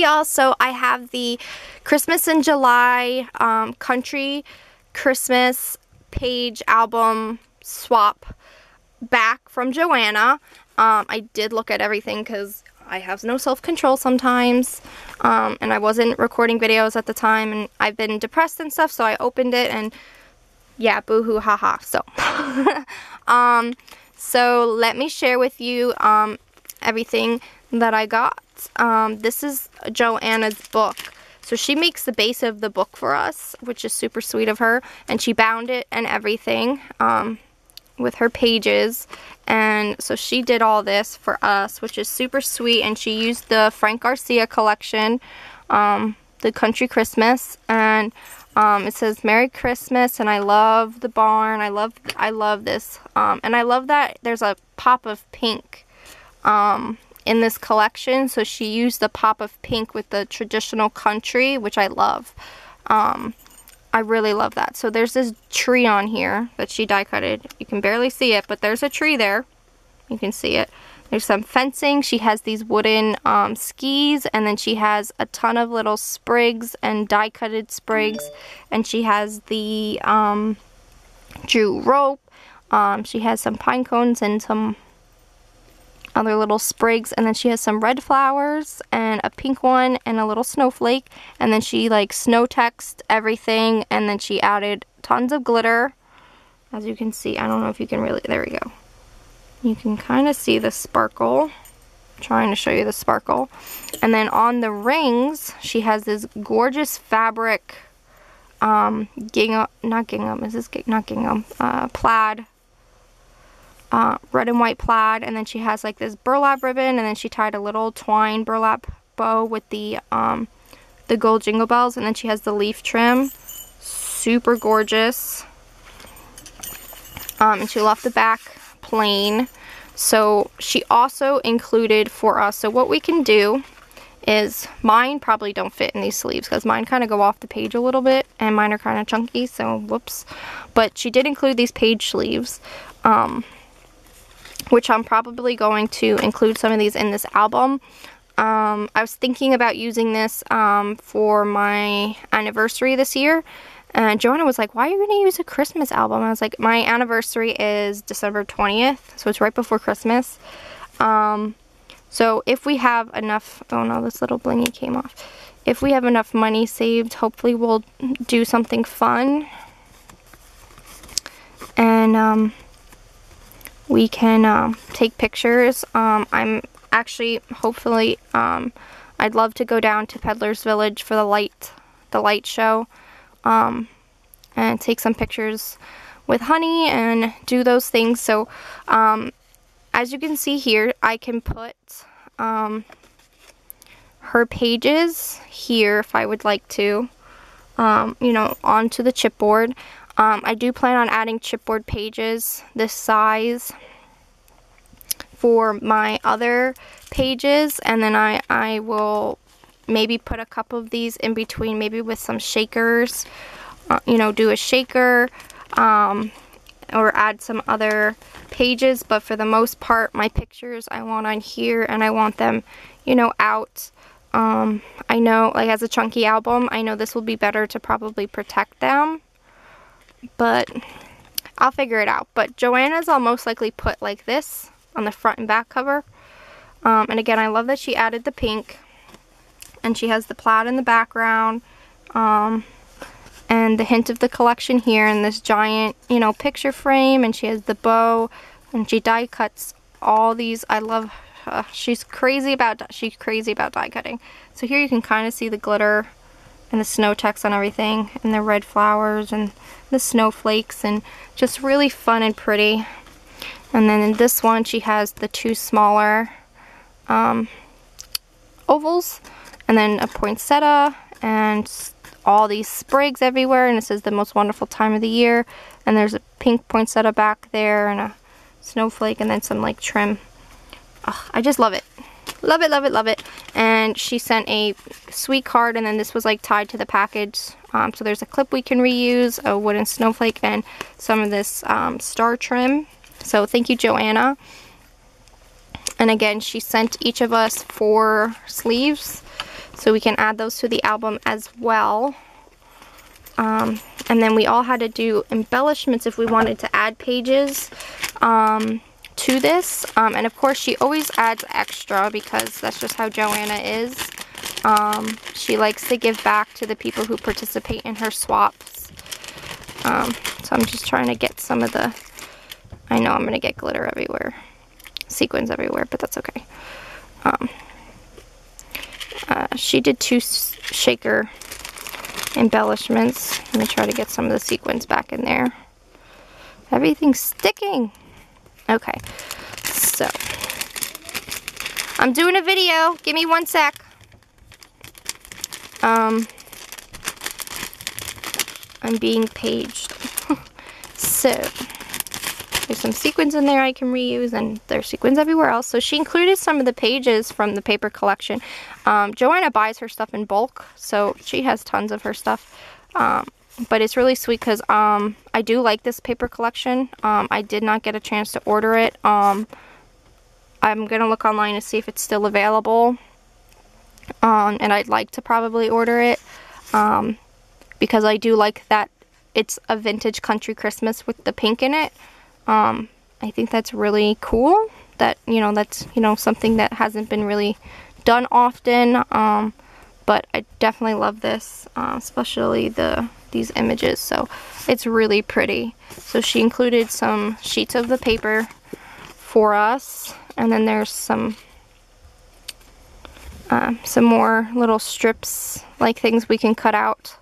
Y'all, so I have the Christmas in July um, country Christmas page album swap back from Joanna. Um, I did look at everything because I have no self-control sometimes um, and I wasn't recording videos at the time and I've been depressed and stuff so I opened it and yeah, boohoo, haha. So, um, so let me share with you um, everything that I got. Um, this is Joanna's book. So she makes the base of the book for us, which is super sweet of her. And she bound it and everything um, with her pages. And so she did all this for us, which is super sweet. And she used the Frank Garcia collection, um, the Country Christmas. And um, it says Merry Christmas, and I love the barn. I love I love this, um, and I love that there's a pop of pink um, in this collection. So she used the pop of pink with the traditional country, which I love. Um, I really love that. So there's this tree on here that she die cutted. You can barely see it, but there's a tree there. You can see it. There's some fencing. She has these wooden um, skis, and then she has a ton of little sprigs and die-cutted sprigs. And she has the um, rope. Um, she has some pine cones and some other little sprigs. And then she has some red flowers and a pink one and a little snowflake. And then she like snow text everything. And then she added tons of glitter. As you can see, I don't know if you can really, there we go. You can kind of see the sparkle. I'm trying to show you the sparkle. And then on the rings, she has this gorgeous fabric um, gingham, not gingham, is this not gingham, uh, plaid, uh, red and white plaid, and then she has like this burlap ribbon, and then she tied a little twine burlap bow with the, um, the gold jingle bells, and then she has the leaf trim, super gorgeous, um, and she left the back plain. So she also included for us, so what we can do is mine probably don't fit in these sleeves because mine kind of go off the page a little bit and mine are kind of chunky, so whoops. But she did include these page sleeves, um, which I'm probably going to include some of these in this album. Um, I was thinking about using this um, for my anniversary this year and Joanna was like, why are you going to use a Christmas album? I was like, my anniversary is December 20th, so it's right before Christmas. Um, so if we have enough, oh no, this little blingy came off. If we have enough money saved, hopefully we'll do something fun. And um, we can um, take pictures. Um, I'm actually, hopefully, um, I'd love to go down to Peddler's Village for the light, the light show um, and take some pictures with honey and do those things. So um, as you can see here, I can put her pages here if I would like to, you know, onto the chipboard. Um, I do plan on adding chipboard pages this size for my other pages and then I, I will maybe put a couple of these in between, maybe with some shakers, uh, you know, do a shaker, um, or add some other pages, but for the most part, my pictures I want on here, and I want them, you know, out. Um, I know, like, as a chunky album, I know this will be better to probably protect them, but I'll figure it out. But Joanna's I'll most likely put like this on the front and back cover. Um, and again, I love that she added the pink and she has the plaid in the background um, and the hint of the collection here in this giant you know picture frame and she has the bow and she die cuts all these I love uh, she's crazy about she's crazy about die cutting so here you can kind of see the glitter and the snow text on everything and the red flowers and the snowflakes and just really fun and pretty. And then in this one she has the two smaller um, ovals and then a poinsettia and all these sprigs everywhere and it says the most wonderful time of the year. And there's a pink poinsettia back there and a snowflake and then some like trim. Oh, I just love it love it love it love it. And she sent a sweet card and then this was like tied to the package. Um, so there's a clip we can reuse a wooden snowflake and some of this um, star trim. So thank you Joanna. And again she sent each of us four sleeves So we can add those to the album as well. Um, and then we all had to do embellishments if we wanted to add pages. Um, to this. Um, and of course, she always adds extra because that's just how Joanna is. Um, she likes to give back to the people who participate in her swaps. Um, so I'm just trying to get some of the, I know I'm going to get glitter everywhere, sequins everywhere, but that's okay. Um, uh, she did two shaker embellishments. Going to try to get some of the sequins back in there. Everything's sticking. Okay, so I'm doing a video. Give me one sec. Um, I'm being paged. so, there's some sequins in there I can reuse, and there's sequins everywhere else. So she included some of the pages from the paper collection. Um, Joanna buys her stuff in bulk, so she has tons of her stuff. Um, but it's really sweet because um, I do like this paper collection. Um, I did not get a chance to order it. Um, I'm going to look online to see if it's still available. Um, and I'd like to probably order it um, because I do like that it's a vintage country Christmas with the pink in it. Um, I think that's really cool. That you know that's you know something that hasn't been really done often. But I definitely love this, uh, especially the these images. So it's really pretty. So she included some sheets of the paper for us, and then there's some uh, some more little strips like things we can cut out.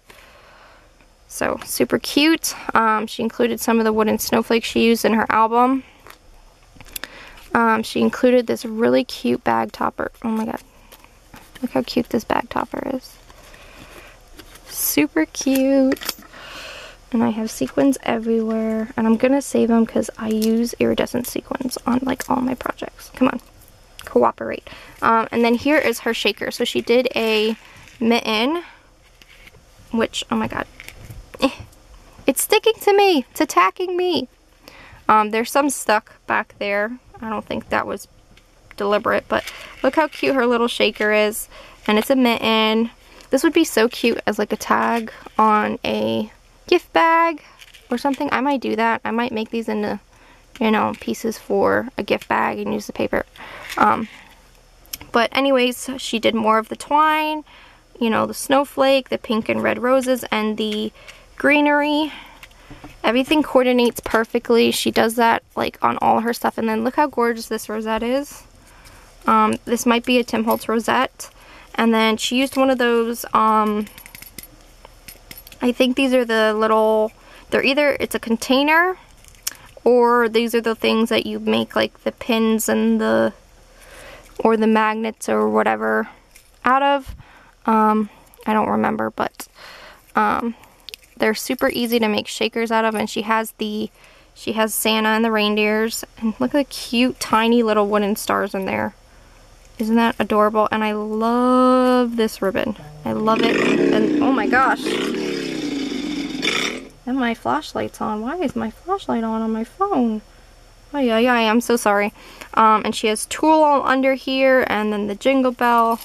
So super cute. Um, she included some of the wooden snowflakes she used in her album. Um, she included this really cute bag topper. Oh my god. Look how cute this bag topper is. Super cute. And I have sequins everywhere. And I'm going to save them because I use iridescent sequins on like all my projects. Come on cooperate. Um, and then here is her shaker. So she did a mitten, which, oh my god, eh, it's sticking to me. It's attacking me. Um, there's some stuck back there. I don't think that was deliberate, but look how cute her little shaker is. And it's a mitten. This would be so cute as like a tag on a gift bag or something. I might do that. I might make these into you know, pieces for a gift bag and use the paper. Um, but anyways, she did more of the twine, you know, the snowflake, the pink and red roses, and the greenery. Everything coordinates perfectly. She does that like on all her stuff. And then look how gorgeous this rosette is. Um, this might be a Tim Holtz rosette. And then she used one of those, um, I think these are the little, they're either, it's a container or these are the things that you make like the pins and the or the magnets or whatever out of. Um, I don't remember but um, they're super easy to make shakers out of. And she has the she has Santa and the reindeers. And look at the cute tiny little wooden stars in there isn't that adorable and I love this ribbon I love it and oh my gosh and my flashlight's on. Why is my flashlight on on my phone? Oh yeah, yeah, I'm so sorry. Um, and she has tulle all under here, and then the jingle bell.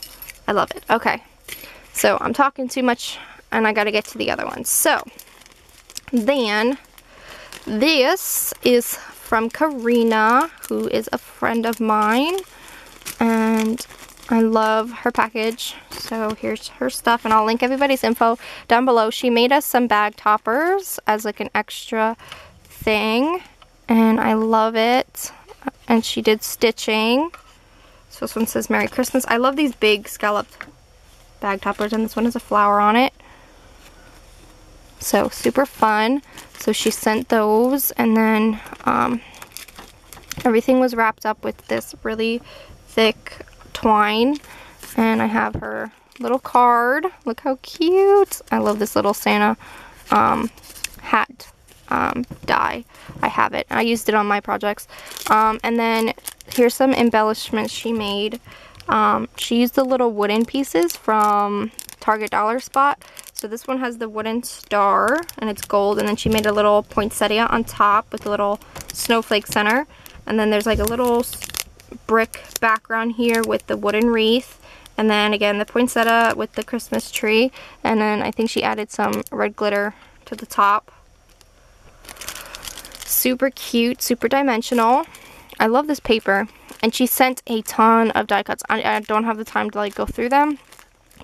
I love it. Okay, so I'm talking too much, and I gotta get to the other ones. So, then, this is from Karina, who is a friend of mine, and I love her package. So here's her stuff and I'll link everybody's info down below. She made us some bag toppers as like an extra thing and I love it. And she did stitching. So this one says Merry Christmas. I love these big scalloped bag toppers and this one has a flower on it. So super fun. So she sent those and then um, everything was wrapped up with this really thick twine. And I have her little card. Look how cute. I love this little Santa um, hat um, die. I have it. I used it on my projects. Um, and then here's some embellishments she made. Um, she used the little wooden pieces from Target Dollar Spot. So this one has the wooden star and it's gold. And then she made a little poinsettia on top with a little snowflake center. And then there's like a little brick background here with the wooden wreath. And then again, the poinsettia with the Christmas tree. And then I think she added some red glitter to the top. Super cute, super dimensional. I love this paper. And she sent a ton of die cuts. I, I don't have the time to like go through them.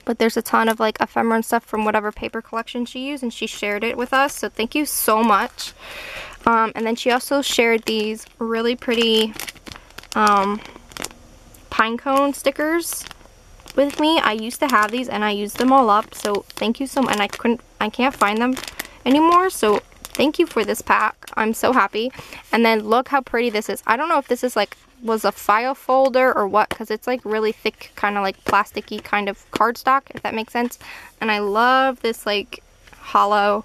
But there's a ton of like ephemera and stuff from whatever paper collection she used. And she shared it with us. So thank you so much. Um, and then she also shared these really pretty um, pine cone stickers with me. I used to have these and I used them all up. So thank you so much. And I couldn't, I can't find them anymore. So thank you for this pack. I'm so happy. And then look how pretty this is. I don't know if this is like, was a file folder or what, because it's like really thick, kind of like plasticky kind of cardstock, if that makes sense. And I love this like hollow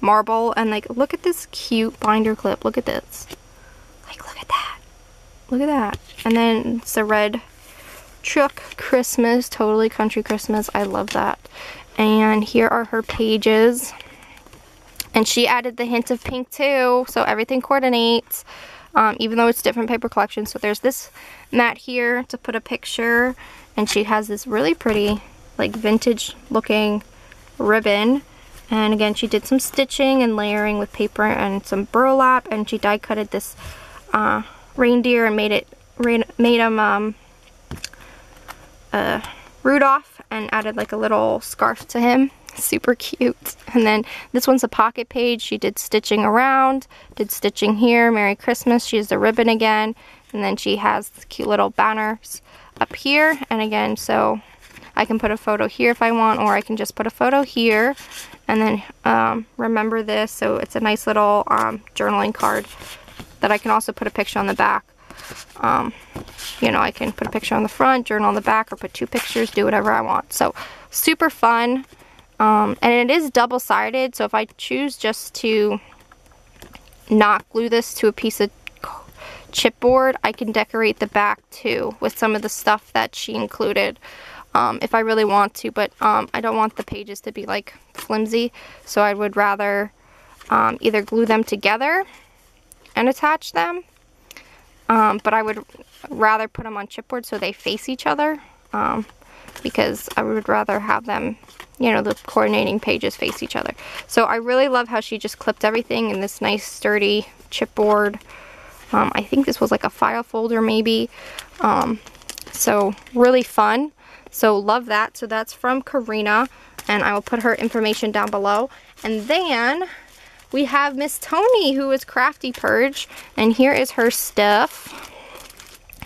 marble. And like, look at this cute binder clip. Look at this. Like, look at that. Look at that. And then it's a red truck Christmas, totally country Christmas. I love that. And here are her pages. And she added the hint of pink too, so everything coordinates, um, even though it's different paper collections. So there's this mat here to put a picture, and she has this really pretty, like vintage looking ribbon. And again, she did some stitching and layering with paper and some burlap, and she die cutted this uh, reindeer and made it made him um, uh, Rudolph and added like a little scarf to him. Super cute. And then this one's a pocket page. She did stitching around, did stitching here. Merry Christmas. She used the ribbon again. And then she has cute little banners up here. And again, so I can put a photo here if I want, or I can just put a photo here and then um, remember this. So it's a nice little um, journaling card that I can also put a picture on the back. Um, you know, I can put a picture on the front, journal on the back, or put two pictures, do whatever I want. So super fun. Um, and it is double-sided, so if I choose just to not glue this to a piece of chipboard, I can decorate the back too with some of the stuff that she included um, if I really want to, but um, I don't want the pages to be like flimsy, so I would rather um, either glue them together and attach them um, but I would rather put them on chipboard so they face each other um, because I would rather have them, you know, the coordinating pages face each other. So I really love how she just clipped everything in this nice sturdy chipboard. Um, I think this was like a file folder maybe. Um, so really fun. So love that. So that's from Karina and I will put her information down below. And then we have Miss Tony who is Crafty Purge and here is her stuff.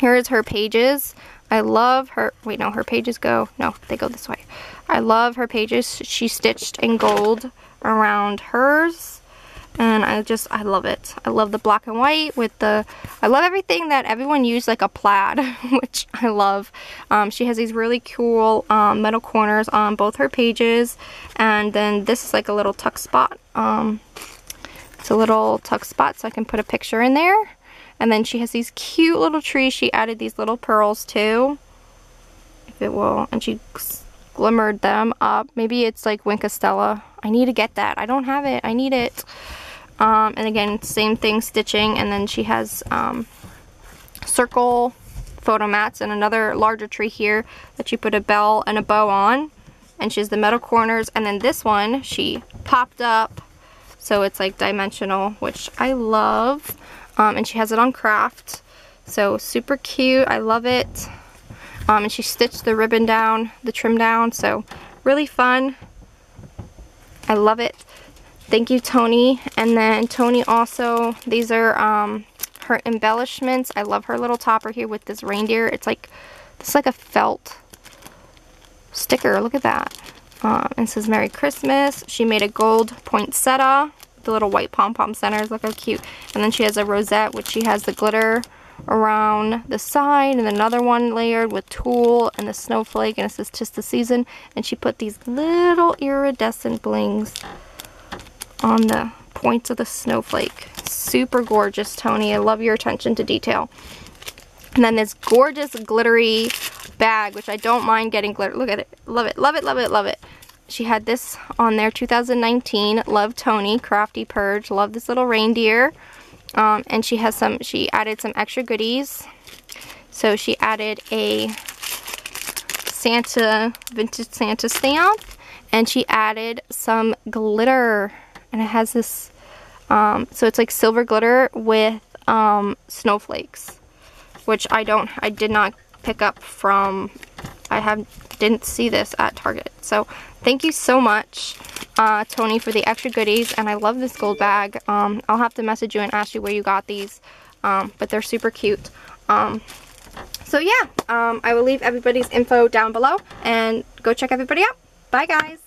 Here is her pages. I love her, wait no, her pages go, no, they go this way. I love her pages. She stitched in gold around hers and I just, I love it. I love the black and white with the, I love everything that everyone used like a plaid, which I love. Um, she has these really cool um, metal corners on both her pages, and then this is like a little tuck spot. Um, it's a little tuck spot so I can put a picture in there. And then she has these cute little trees. She added these little pearls too. If it will. And she glimmered them up. Maybe it's like Wink of Stella. I need to get that. I don't have it. I need it. Um, and again, same thing, stitching. And then she has um, circle photo mats and another larger tree here that she put a bell and a bow on. And she has the metal corners. And then this one, she popped up so it's like dimensional, which I love. Um, and she has it on kraft. So super cute. I love it. Um, and she stitched the ribbon down, the trim down. So really fun. I love it. Thank you, Tony. And then Tony also, these are um, her embellishments. I love her little topper here with this reindeer. It's like, it's like a felt sticker. Look at that. Um, and says Merry Christmas. She made a gold poinsettia. The little white pom-pom centers. Look how cute. And then she has a rosette, which she has the glitter around the side. And another one layered with tulle and the snowflake. And it says just the season. And she put these little iridescent blings on the points of the snowflake. Super gorgeous, Tony. I love your attention to detail. And then this gorgeous glittery bag, which I don't mind getting glitter. Look at it. Love it. Love it. Love it. Love it. She had this on there 2019. Love Tony. Crafty Purge. Love this little reindeer. Um, and she has some, she added some extra goodies. So she added a Santa, vintage Santa stamp. And she added some glitter. And it has this, um, so it's like silver glitter with um, snowflakes. Which I don't, I did not pick up from, I have, didn't see this at Target. So thank you so much, uh, Tony, for the extra goodies. And I love this gold bag. Um, I'll have to message you and ask you where you got these. Um, but they're super cute. Um, so yeah, um, I will leave everybody's info down below and go check everybody out. Bye guys.